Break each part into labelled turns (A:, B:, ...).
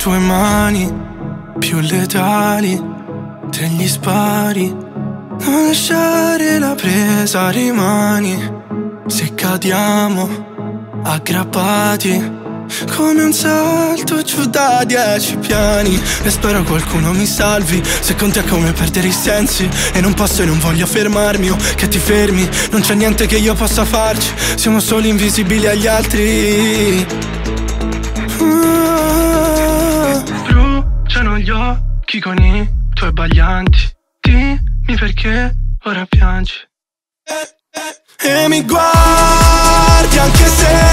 A: tue mani più letali degli spari. Non lasciare la presa, rimani. Se cadiamo aggrappati come un salto giù da dieci piani E spero qualcuno mi salvi Se con te è come perdere i sensi E non posso e non voglio fermarmi o che ti fermi Non c'è niente che io possa farci Siamo soli invisibili agli altri tuoi baglianti Dimmi perché ora piangi. E mi guardi anche se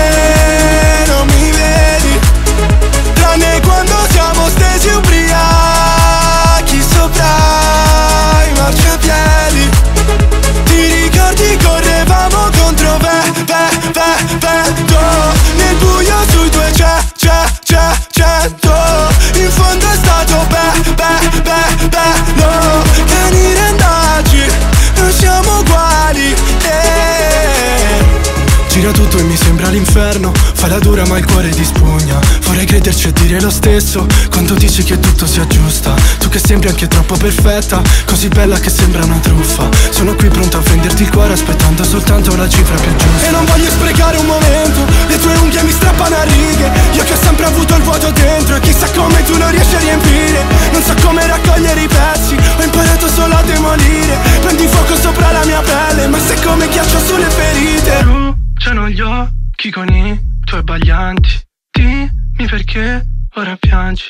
A: Gira tutto e mi sembra l'inferno. Fai la dura ma il cuore ti spugna Vorrei crederci e dire lo stesso. Quando dici che tutto si aggiusta Tu che sembri anche troppo perfetta Così bella che sembra una truffa. Sono qui pronto a venderti il cuore Aspettando soltanto la cifra più giusta. E non voglio sprecare un momento. Le tue unghie mi strappano a righe. Io che ho sempre avuto il vuoto dentro E chissà come tu lo riesci a riempire. Non so come raccogliere i pezzi. Ho imparato solo a demolire. Prendi fuoco sopra la mia pelle Ma sei come ghiaccio sulle ferite Bruciano gli occhi con i tuoi baglianti. Dimmi perché ora piangi.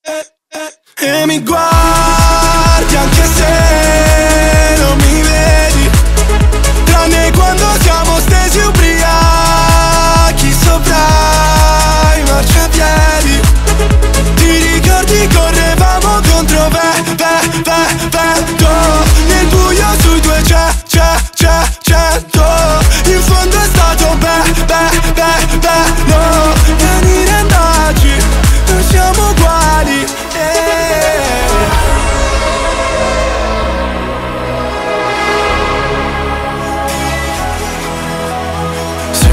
A: E, e, e mi guardi anche se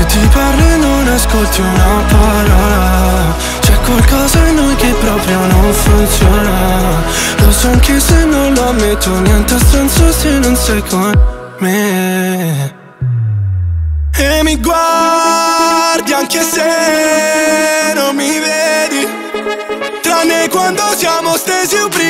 A: Se ti parlo e non ascolti una parola. C'è qualcosa in noi che proprio non funziona. Lo so anche se non lo ammetto Niente ha senso se non sei con me. E mi guardi anche se non mi vedi. Tranne quando siamo stesi ubriachi